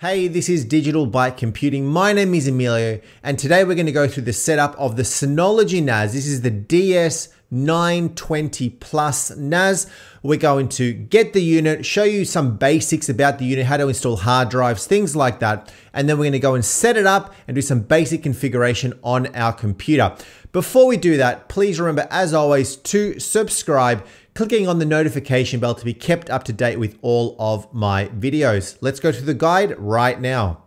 Hey, this is Digital Byte Computing. My name is Emilio, and today we're going to go through the setup of the Synology NAS. This is the DS920 Plus NAS. We're going to get the unit, show you some basics about the unit, how to install hard drives, things like that. And then we're going to go and set it up and do some basic configuration on our computer. Before we do that, please remember, as always, to subscribe clicking on the notification bell to be kept up to date with all of my videos. Let's go to the guide right now.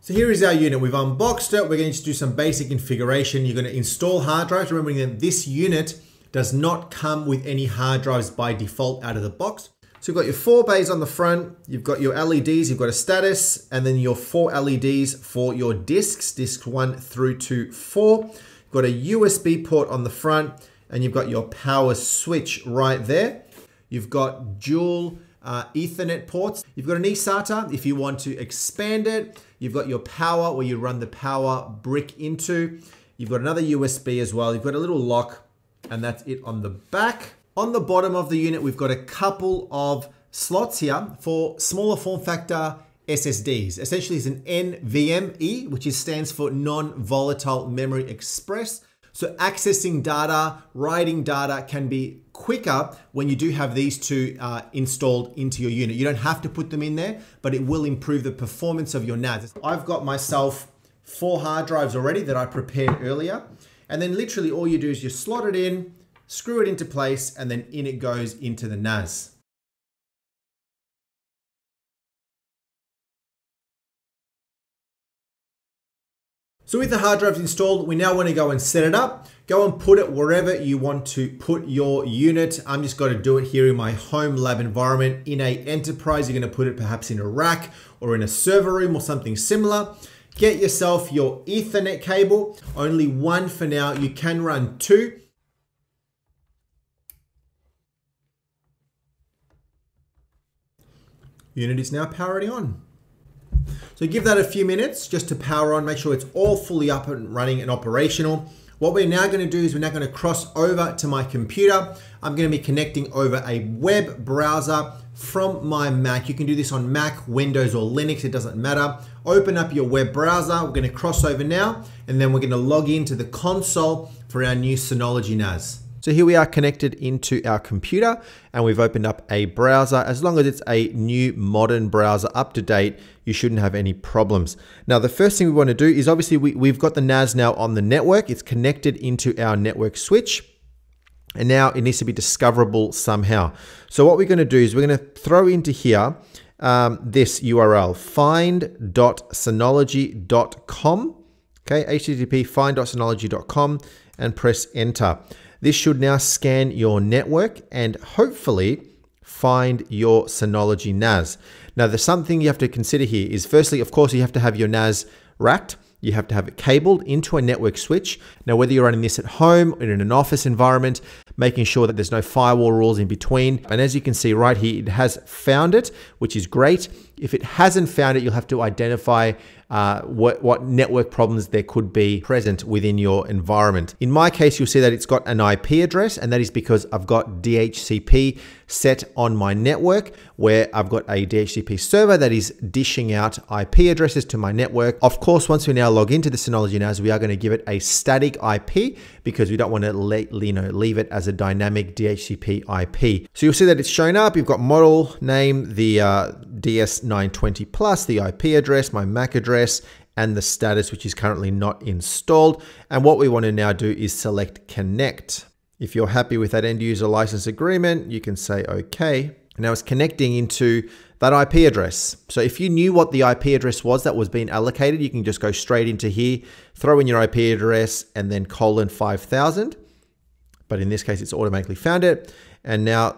So here is our unit. We've unboxed it. We're going to do some basic configuration. You're going to install hard drives. Remembering that this unit does not come with any hard drives by default out of the box. You've got your four bays on the front, you've got your LEDs, you've got a status, and then your four LEDs for your disks, disk one through to four. You've got a USB port on the front, and you've got your power switch right there. You've got dual uh, Ethernet ports. You've got an eSATA if you want to expand it. You've got your power where you run the power brick into. You've got another USB as well. You've got a little lock, and that's it on the back. On the bottom of the unit, we've got a couple of slots here for smaller form factor SSDs. Essentially, it's an NVMe, which stands for Non-Volatile Memory Express. So accessing data, writing data can be quicker when you do have these two uh, installed into your unit. You don't have to put them in there, but it will improve the performance of your NAS. I've got myself four hard drives already that I prepared earlier. And then literally all you do is you slot it in, screw it into place, and then in it goes into the NAS. So with the hard drives installed, we now want to go and set it up. Go and put it wherever you want to put your unit. I'm just going to do it here in my home lab environment. In a enterprise, you're going to put it perhaps in a rack or in a server room or something similar. Get yourself your ethernet cable, only one for now. You can run two. Unit is now powering on. So give that a few minutes just to power on, make sure it's all fully up and running and operational. What we're now gonna do is we're now gonna cross over to my computer. I'm gonna be connecting over a web browser from my Mac. You can do this on Mac, Windows, or Linux, it doesn't matter. Open up your web browser. We're gonna cross over now, and then we're gonna log into the console for our new Synology NAS. So here we are connected into our computer and we've opened up a browser. As long as it's a new modern browser up to date, you shouldn't have any problems. Now, the first thing we want to do is obviously we, we've got the NAS now on the network. It's connected into our network switch. And now it needs to be discoverable somehow. So what we're going to do is we're going to throw into here um, this URL, find.synology.com. Okay, http find.synology.com and press enter. This should now scan your network and hopefully find your Synology NAS. Now, there's something you have to consider here is firstly, of course, you have to have your NAS racked. You have to have it cabled into a network switch. Now, whether you're running this at home or in an office environment, making sure that there's no firewall rules in between. And as you can see right here, it has found it, which is great. If it hasn't found it, you'll have to identify uh, what, what network problems there could be present within your environment. In my case, you'll see that it's got an IP address, and that is because I've got DHCP set on my network where I've got a DHCP server that is dishing out IP addresses to my network. Of course, once we now log into the Synology NAS, we are going to give it a static IP because we don't want to let, you know, leave it as a dynamic DHCP IP. So you'll see that it's shown up. You've got model name, the uh, DS920 Plus, the IP address, my MAC address, and the status, which is currently not installed. And what we want to now do is select connect. If you're happy with that end user license agreement, you can say okay. Now it's connecting into that IP address. So if you knew what the IP address was that was being allocated, you can just go straight into here, throw in your IP address and then colon 5000. But in this case, it's automatically found it. And now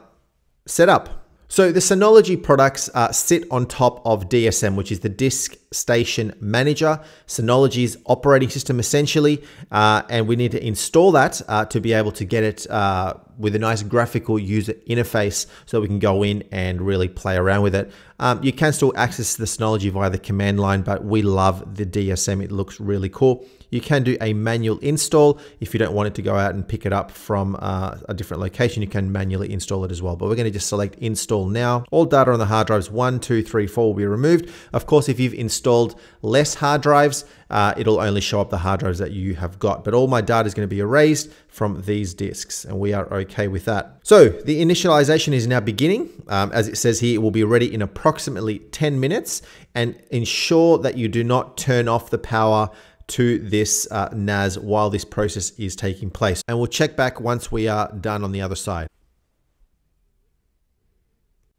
set up. So the Synology products uh, sit on top of DSM, which is the Disk Station Manager, Synology's operating system essentially, uh, and we need to install that uh, to be able to get it uh, with a nice graphical user interface so we can go in and really play around with it. Um, you can still access the Synology via the command line, but we love the DSM. It looks really cool. You can do a manual install. If you don't want it to go out and pick it up from uh, a different location, you can manually install it as well. But we're going to just select install now. All data on the hard drives one, two, three, four will be removed. Of course, if you've installed less hard drives, uh, it'll only show up the hard drives that you have got. But all my data is going to be erased from these disks, and we are okay with that. So the initialization is now beginning. Um, as it says here, it will be ready in approximately 10 minutes, and ensure that you do not turn off the power to this uh, NAS while this process is taking place. And we'll check back once we are done on the other side.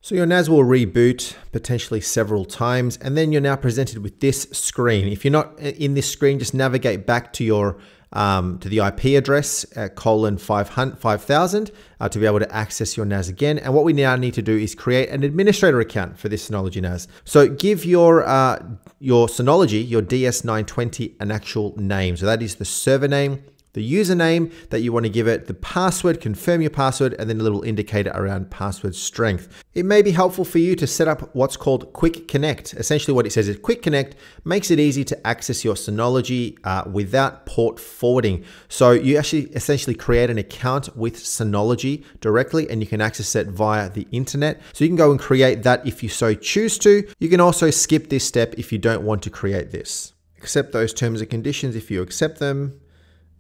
So your NAS will reboot potentially several times, and then you're now presented with this screen. If you're not in this screen, just navigate back to your um, to the IP address colon 5000 uh, to be able to access your NAS again. And what we now need to do is create an administrator account for this Synology NAS. So give your uh, your Synology, your DS920, an actual name. So that is the server name, the username that you want to give it, the password, confirm your password, and then a little indicator around password strength. It may be helpful for you to set up what's called Quick Connect. Essentially what it says is Quick Connect makes it easy to access your Synology uh, without port forwarding. So you actually essentially create an account with Synology directly and you can access it via the internet. So you can go and create that if you so choose to. You can also skip this step if you don't want to create this. Accept those terms and conditions if you accept them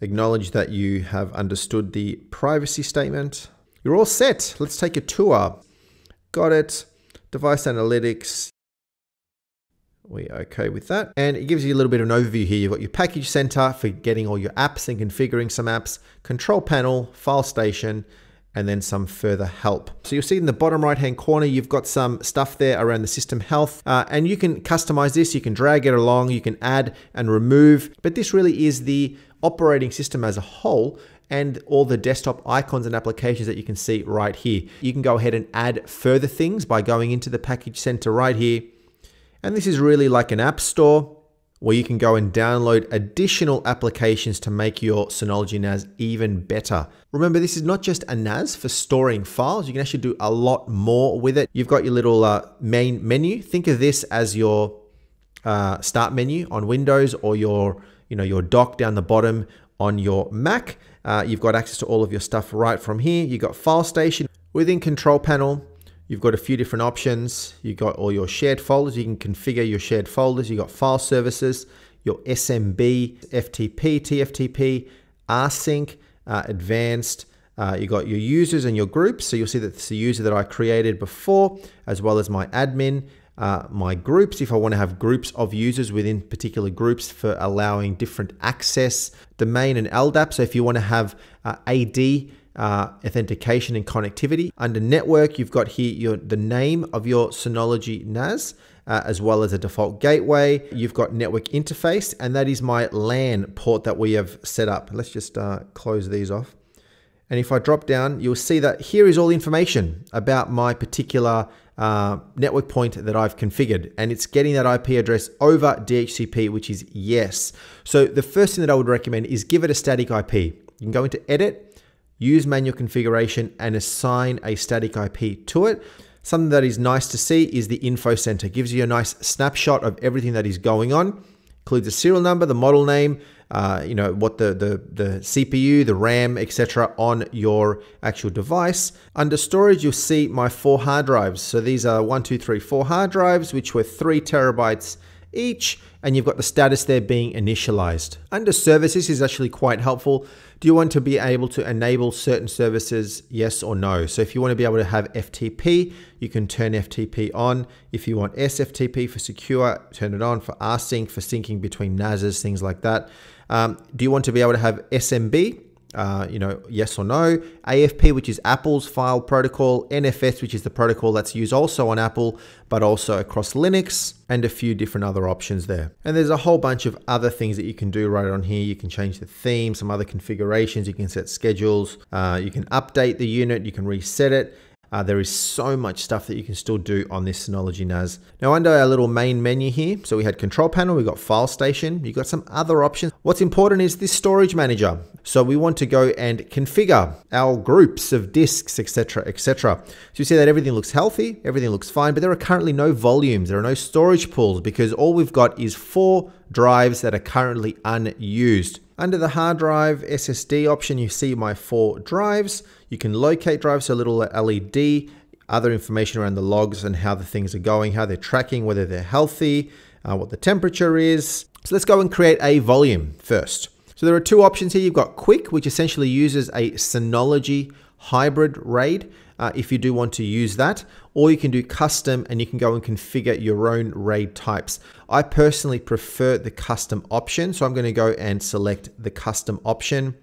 acknowledge that you have understood the privacy statement. You're all set. Let's take a tour. Got it. Device analytics. We okay with that. And it gives you a little bit of an overview here. You've got your package center for getting all your apps and configuring some apps, control panel, file station, and then some further help. So you'll see in the bottom right hand corner, you've got some stuff there around the system health uh, and you can customize this. You can drag it along, you can add and remove, but this really is the operating system as a whole and all the desktop icons and applications that you can see right here. You can go ahead and add further things by going into the package center right here. And this is really like an app store where you can go and download additional applications to make your Synology NAS even better. Remember, this is not just a NAS for storing files. You can actually do a lot more with it. You've got your little uh, main menu. Think of this as your uh, start menu on Windows or your you know, your dock down the bottom on your Mac. Uh, you've got access to all of your stuff right from here. You've got File Station. Within Control Panel, you've got a few different options. You've got all your shared folders. You can configure your shared folders. You've got File Services, your SMB, FTP, TFTP, rsync, uh, Advanced, uh, you got your users and your groups. So you'll see that it's the user that I created before, as well as my admin uh, my groups if I want to have groups of users within particular groups for allowing different access, domain and LDAP. So if you want to have uh, AD uh, authentication and connectivity. Under network, you've got here your, the name of your Synology NAS. Uh, as well as a default gateway. You've got network interface, and that is my LAN port that we have set up. Let's just uh, close these off. And if I drop down, you'll see that here is all information about my particular uh, network point that I've configured and it's getting that IP address over DHCP, which is yes. So the first thing that I would recommend is give it a static IP. You can go into edit, use manual configuration and assign a static IP to it. Something that is nice to see is the info center. It gives you a nice snapshot of everything that is going on. Includes the serial number, the model name, uh, you know, what the, the, the CPU, the RAM, etc. on your actual device. Under storage, you'll see my four hard drives. So these are one, two, three, four hard drives, which were three terabytes each, and you've got the status there being initialized. Under services is actually quite helpful. Do you want to be able to enable certain services, yes or no? So if you want to be able to have FTP, you can turn FTP on. If you want SFTP for secure, turn it on. For rsync, for syncing between NASs, things like that. Um, do you want to be able to have SMB? Uh, you know, yes or no. AFP, which is Apple's file protocol, NFS, which is the protocol that's used also on Apple, but also across Linux, and a few different other options there. And there's a whole bunch of other things that you can do right on here. You can change the theme, some other configurations, you can set schedules, uh, you can update the unit, you can reset it. Uh, there is so much stuff that you can still do on this Synology NAS. Now under our little main menu here, so we had control panel, we got file station, you got some other options. What's important is this storage manager. So we want to go and configure our groups of disks, etc., etc. So you see that everything looks healthy, everything looks fine, but there are currently no volumes, there are no storage pools because all we've got is four drives that are currently unused. Under the hard drive SSD option, you see my four drives. You can locate drives, so a little LED, other information around the logs and how the things are going, how they're tracking, whether they're healthy, uh, what the temperature is. So let's go and create a volume first. So there are two options here. You've got Quick, which essentially uses a Synology hybrid RAID uh, if you do want to use that, or you can do custom and you can go and configure your own RAID types. I personally prefer the custom option, so I'm going to go and select the custom option.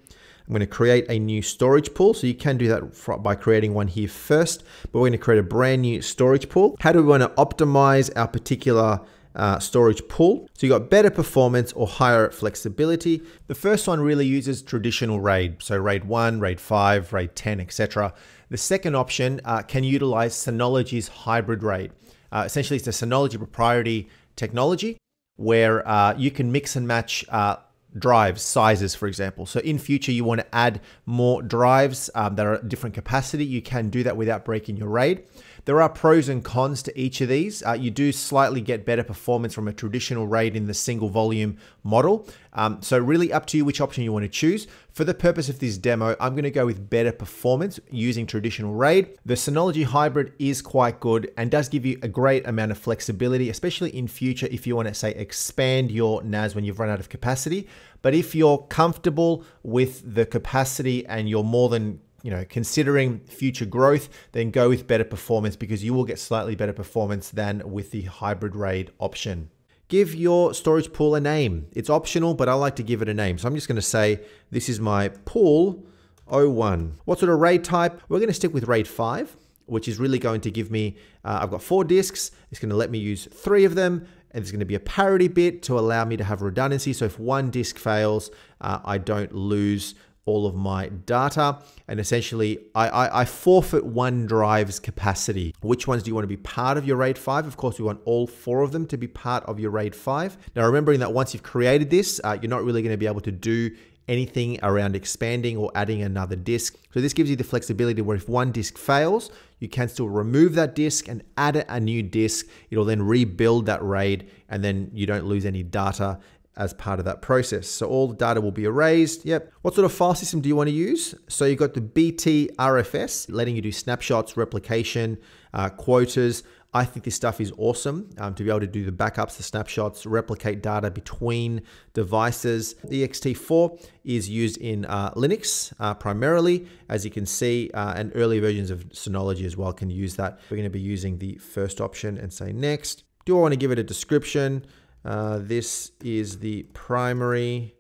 I'm going to create a new storage pool. So you can do that by creating one here first, but we're going to create a brand new storage pool. How do we want to optimize our particular uh, storage pool. So you got better performance or higher flexibility. The first one really uses traditional RAID. So RAID 1, RAID 5, RAID 10, etc. The second option uh, can utilize Synology's hybrid RAID. Uh, essentially, it's a Synology proprietary technology where uh, you can mix and match uh, drives sizes, for example. So in future, you want to add more drives um, that are different capacity. You can do that without breaking your RAID. There are pros and cons to each of these. Uh, you do slightly get better performance from a traditional RAID in the single volume model. Um, so really up to you which option you want to choose. For the purpose of this demo, I'm going to go with better performance using traditional RAID. The Synology Hybrid is quite good and does give you a great amount of flexibility, especially in future if you want to say expand your NAS when you've run out of capacity. But if you're comfortable with the capacity and you're more than you know, considering future growth, then go with better performance because you will get slightly better performance than with the hybrid RAID option. Give your storage pool a name. It's optional, but I like to give it a name. So I'm just going to say this is my pool 01. What sort of RAID type? We're going to stick with RAID 5, which is really going to give me, uh, I've got four disks. It's going to let me use three of them. And there's going to be a parity bit to allow me to have redundancy. So if one disk fails, uh, I don't lose all of my data. And essentially, I, I, I, forfeit one drive's capacity. Which ones do you want to be part of your RAID 5? Of course, we want all four of them to be part of your RAID 5. Now, remembering that once you've created this, uh, you're not really going to be able to do anything around expanding or adding another disk. So this gives you the flexibility where if one disk fails, you can still remove that disk and add a new disk. It'll then rebuild that RAID and then you don't lose any data as part of that process. So all the data will be erased. Yep. What sort of file system do you want to use? So you've got the BTRFS, letting you do snapshots, replication, uh, quotas. I think this stuff is awesome um, to be able to do the backups, the snapshots, replicate data between devices. The ext4 is used in uh, Linux uh, primarily, as you can see, uh, and early versions of Synology as well can use that. We're going to be using the first option and say next. Do I want to give it a description? Uh, this is the primary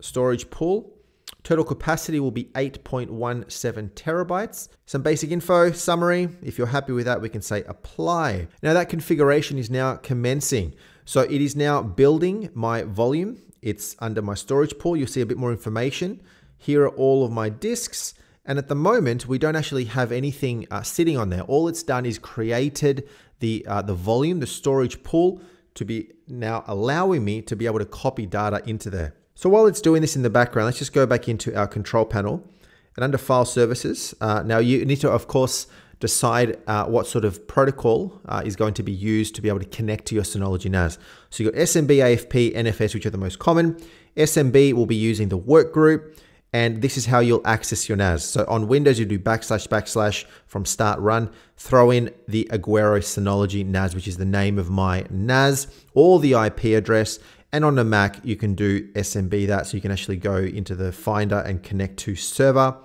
storage pool. Total capacity will be 8.17 terabytes. Some basic info, summary. If you're happy with that, we can say apply. Now that configuration is now commencing. So it is now building my volume. It's under my storage pool. You'll see a bit more information. Here are all of my disks. And at the moment, we don't actually have anything uh, sitting on there. All it's done is created the, uh, the volume, the storage pool to be now allowing me to be able to copy data into there. So while it's doing this in the background, let's just go back into our control panel and under file services. Uh, now you need to, of course, decide uh, what sort of protocol uh, is going to be used to be able to connect to your Synology NAS. So you've got SMB, AFP, NFS, which are the most common. SMB will be using the work group and this is how you'll access your NAS. So on Windows, you do backslash backslash from start run, throw in the Aguero Synology NAS, which is the name of my NAS, or the IP address. And on the Mac, you can do SMB that, so you can actually go into the Finder and connect to server.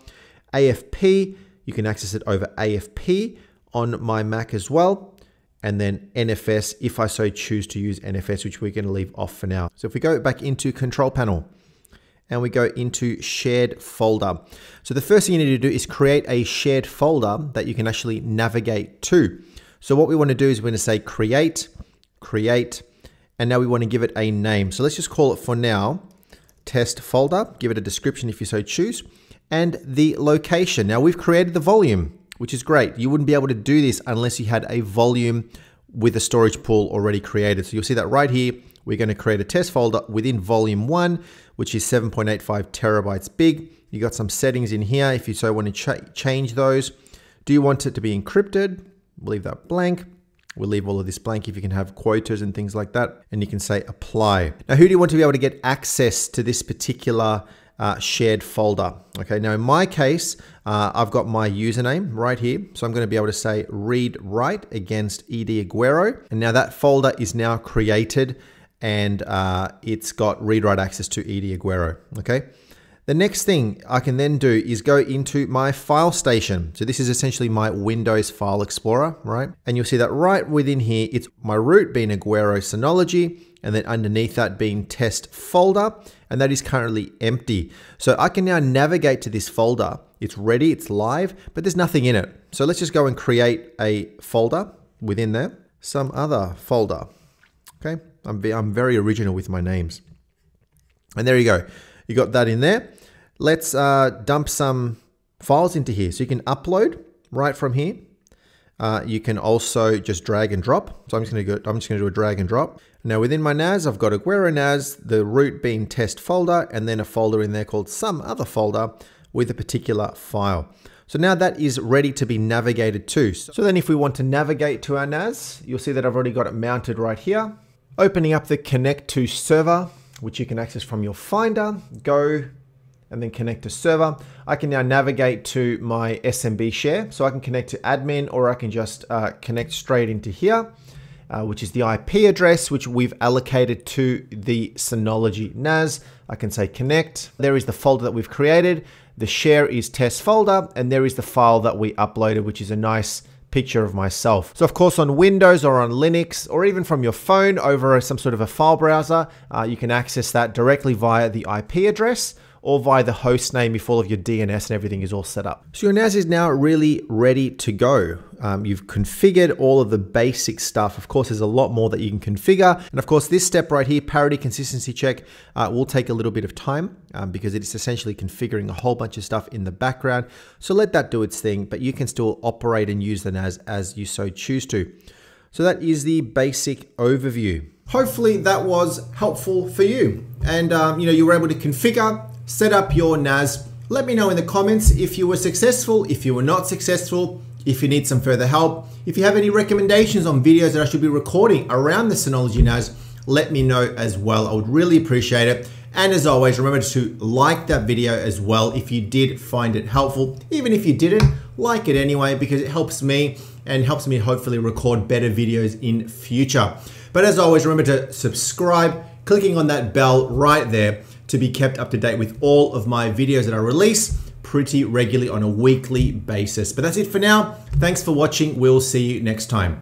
AFP, you can access it over AFP on my Mac as well. And then NFS, if I so choose to use NFS, which we're gonna leave off for now. So if we go back into control panel, and we go into shared folder. So the first thing you need to do is create a shared folder that you can actually navigate to. So what we want to do is we're going to say create, create, and now we want to give it a name. So let's just call it for now test folder, give it a description if you so choose, and the location. Now we've created the volume. which is great. You wouldn't be able to do this unless you had a volume with a storage pool already created. So you'll see that right here, we're going to create a test folder within volume one, which is 7.85 terabytes big. You got some settings in here if you so want to ch change those. Do you want it to be encrypted? We'll leave that blank. We'll leave all of this blank if you can have quotas and things like that. And you can say apply. Now, who do you want to be able to get access to this particular uh, shared folder. Okay, now in my case, uh, I've got my username right here. So I'm going to be able to say read write against Ed Aguero. And now that folder is now created and uh, it's got read write access to Ed Aguero. Okay. The next thing I can then do is go into my file station. So this is essentially my Windows File Explorer, right? And you'll see that right within here, it's my root being Aguero Synology, and then underneath that being test folder, and that is currently empty. So I can now navigate to this folder. It's ready, it's live, but there's nothing in it. So let's just go and create a folder within there, some other folder. Okay, I'm, I'm very original with my names. And there you go. You got that in there. Let's uh, dump some files into here. So you can upload right from here. Uh, you can also just drag and drop. So I'm just going to go. I'm just going to do a drag and drop. Now within my NAS, I've got Aguero NAS, the root being test folder, and then a folder in there called some other folder with a particular file. So now that is ready to be navigated to. So then if we want to navigate to our NAS, you'll see that I've already got it mounted right here. Opening up the connect to server, which you can access from your Finder, go and then connect to server. I can now navigate to my SMB share. So I can connect to admin or I can just uh, connect straight into here, uh, which is the IP address, which we've allocated to the Synology NAS. I can say connect. There is the folder that we've created. The share is test folder, and there is the file that we uploaded, which is a nice picture of myself. So of course on Windows or on Linux or even from your phone over some sort of a file browser, uh, you can access that directly via the IP address or via the host name if all of your DNS and everything is all set up. So your NAS is now really ready to go. Um, you've configured all of the basic stuff. Of course, there's a lot more that you can configure. And of course, this step right here, parity consistency check, uh, will take a little bit of time um, because it's essentially configuring a whole bunch of stuff in the background. So let that do its thing, but you can still operate and use the NAS as you so choose to. So that is the basic overview. Hopefully that was helpful for you. And um, you know, you were able to configure set up your NAS. Let me know in the comments if you were successful, if you were not successful, if you need some further help. If you have any recommendations on videos that I should be recording around the Synology NAS, let me know as well. I would really appreciate it. And as always, remember to like that video as well if you did find it helpful. Even if you didn't, like it anyway because it helps me and helps me hopefully record better videos in future. But as always, remember to subscribe, clicking on that bell right there to be kept up to date with all of my videos that I release pretty regularly on a weekly basis. But that's it for now. Thanks for watching. We'll see you next time.